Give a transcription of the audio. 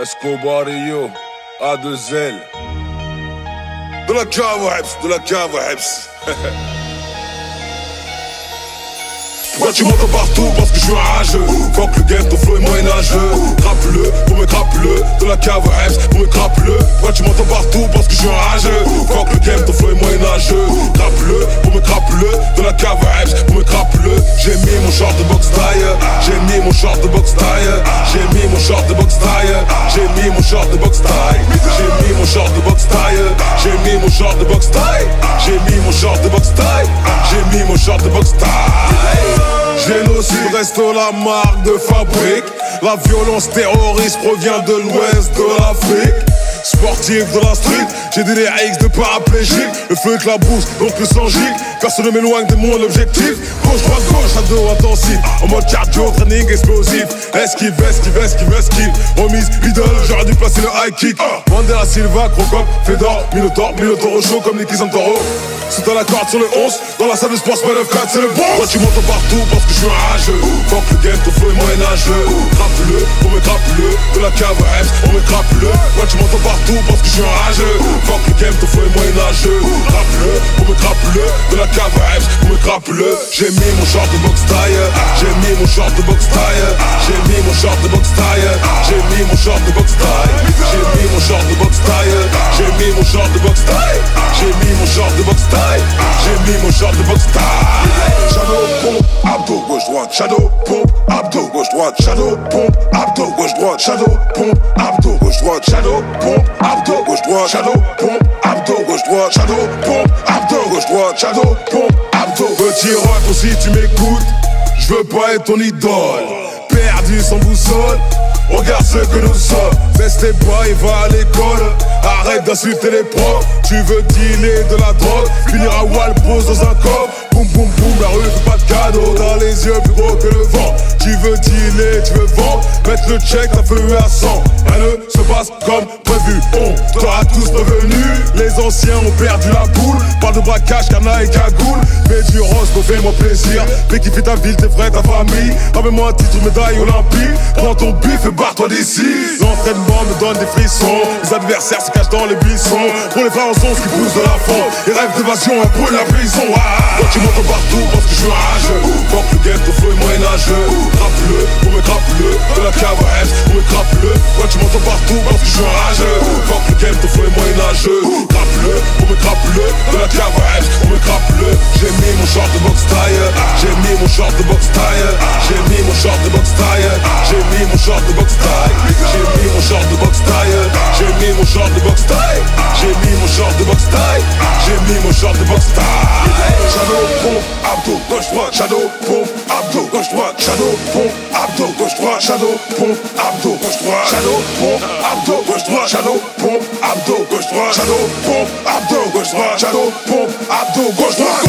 Escobar et yo, A2L. De la cave, Heps, de la cave, Heps. Pourquoi tu m'entends partout? Parce que je suis rageux. Fuck le game, ton flow est moyenâgeux. Crappe-le, pour me crappe-le De la cave Heps, pour me crappe-le Pourquoi tu m'entends partout? Parce que je suis rageux. Fuck le game, ton flow est moyenâgeux. Crappe-le, pour me crappe-le De la cave Heps, pour me crappe-le J'ai mis mon short de box taille J'ai mis mon short de box taille short de box taille J'ai mis mon short de box taille J'ai mis mon short de box taille J'ai mis mon short de box taille J'ai mis mon short de box taille J'ai mis mon short de box taille Génocide reste la marque de fabrique. La violence terroriste provient de l'ouest de l'Afrique. Sportif de la street, j'ai des X de paraplégique. Le feu éclabousse, donc le sang gicle. Personne ne m'éloigne de mon objectif. Gauche, droite, gauche, à dos intensif. En mode cardio, training explosif. Esquive, esquive, esquive, esquive. Remise, idole, j'aurais dû placer le high kick. Mandela Silva, Crocop, Fedor, Minotaur, Minotaur au chaud comme Nicky Santoro. C'est à la carte sur le 11, dans la salle de sport, 9 4 c'est le bon. Toi, tu m'entends partout parce que je suis rageux. Fuck le game, ton flow est moyenâgeux. Crappe-le, on me crappe-le. De la cave Heps, on me. Toi, tu m'entends partout parce que je suis rageux. Fuck le game, ton flow est moyenâgeux. Crappe-le, on me crappe-le. De la cave Heps, on me crappe-le. J'ai mis mon short de box taille. J'ai mis mon short de box taille. J'ai mis mon short de box taille. J'ai mis mon short de box taille. J'ai mis mon short de box taille. J'ai mis mon short de box taille. J'ai mis mon short de box taille. J'ai mis mon short de box taille. Shadow, pompe, abdo, gauche droite. Shadow, pompe, abdo, gauche droite. Shadow, pompe, abdo, gauche droite. Shadow, pompe, abdo, gauche droite. Shadow, pompe, abdo, gauche droite. Shadow, pompe, abdo, gauche droite. Shadow, pompe, abdo, gauche droite. Shadow, pompe, abdo. Petit rock si tu m'écoutes, je veux pas être ton idole. Perdu sans boussole. Regarde ce que nous sommes, baisse tes bras et va à l'école Arrête d'insulter les profs, tu veux dealer de la drogue Finir à Wall pose dans un corps Boum boum boum, la rue fait pas de cadeau le check, ta feu à 100 Rien ne se passe comme prévu. On t'aura tous revenu Les anciens ont perdu la boule. Parle de braquage, cana et cagoule. Mets du rose, pour fais-moi plaisir. Fais kiffer ta ville, tes frères, ta famille. Ramène-moi un titre, médaille olympique. Prends ton bif et barre-toi d'ici. L'entraînement me donne des frissons. Les adversaires se cachent dans les buissons. Pour les frères qui pousse de la fond. Les rêves d'évasion, un peu la prison. Ah, Toi tu partout parce que je suis rageux Fuck le game, ton moyenâgeux Crappe-le, on me crappe-le De la cave à me crappe-le Toi tu m'entends partout parce que je suis rageux. Fuck le game, ton flow est moyenâgeux Crappe-le, on me crappe-le De la cave à me crappe-le J'ai mis mon short de box taille. J'ai mis mon short de box taille. J'ai mis mon short de box taille. J'ai mis mon short de box taille. J'ai mis mon short de box taille pompe abdo gauche droite Shadow pompe abdo gauche droite Shadow pompe abdo gauche droite Shadow pompe abdo gauche droite Shadow pompe abdo gauche droite Shadow pompe abdo gauche droite Shadow pompe abdo gauche droite Shadow pompe abdo gauche droite